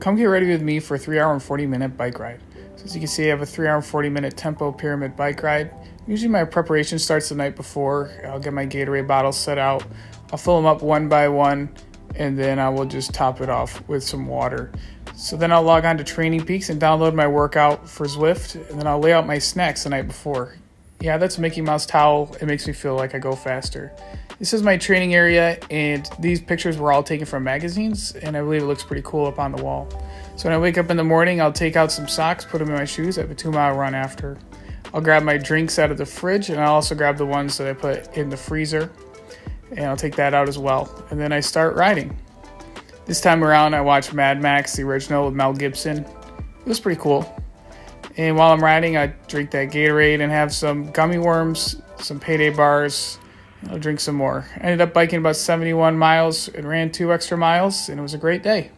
come get ready with me for a 3 hour and 40 minute bike ride. So as you can see, I have a 3 hour and 40 minute tempo pyramid bike ride. Usually my preparation starts the night before. I'll get my Gatorade bottles set out. I'll fill them up one by one and then I will just top it off with some water. So then I'll log on to Training Peaks and download my workout for Zwift, and then I'll lay out my snacks the night before. Yeah, that's a Mickey Mouse towel. It makes me feel like I go faster. This is my training area, and these pictures were all taken from magazines, and I believe it looks pretty cool up on the wall. So when I wake up in the morning, I'll take out some socks, put them in my shoes. I have a two mile run after. I'll grab my drinks out of the fridge, and I'll also grab the ones that I put in the freezer, and I'll take that out as well. And then I start riding. This time around, I watched Mad Max, the original with Mel Gibson. It was pretty cool. And while I'm riding, I drink that Gatorade and have some gummy worms, some payday bars. I'll drink some more. I ended up biking about 71 miles and ran two extra miles, and it was a great day.